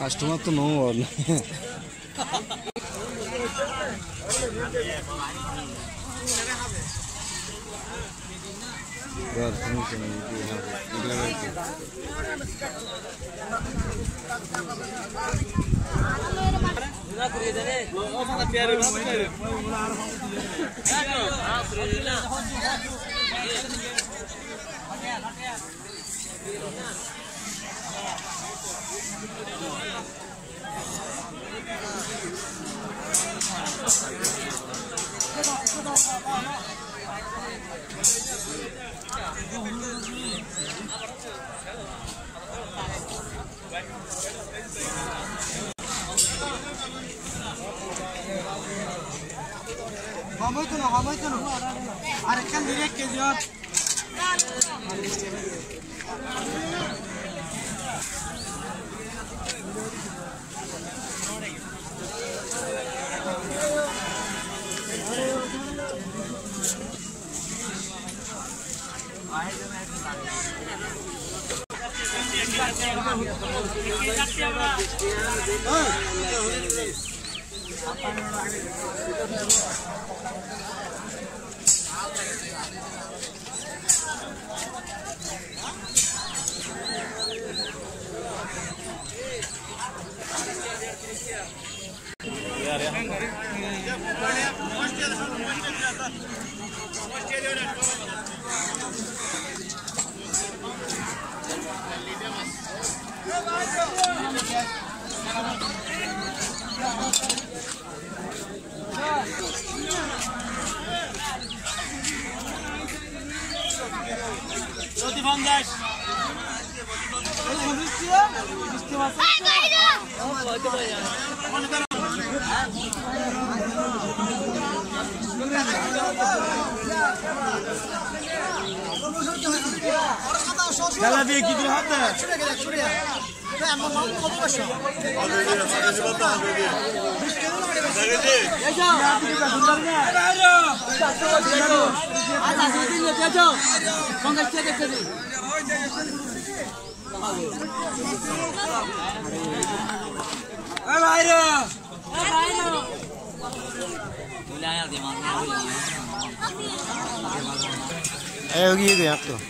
కస్టమర్తో నో వాళ్ళు ハムイトのハムイトの。Arkan direkt geliyor. Thank you. Gracias. খেলা দিয়ে কি দিল হাতে? সঙ্গে দেখতে দিই Eh, gitu ya tuh.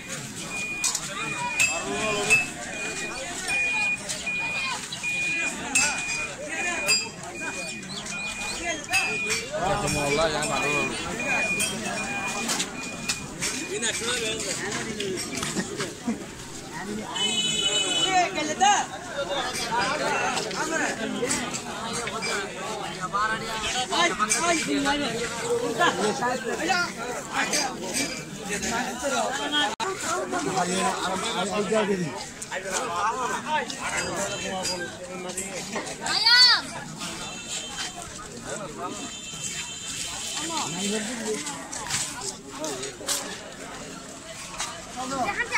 Ketemu Allah yang baru. Ini nasional Hadi.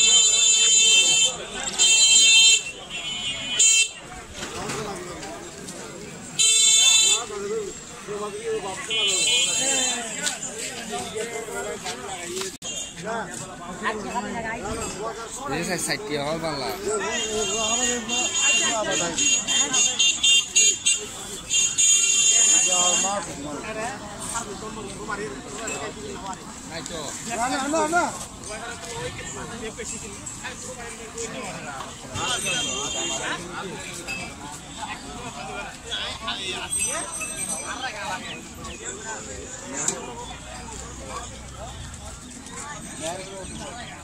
malah. Ayo. না না না না Yeah, I don't know.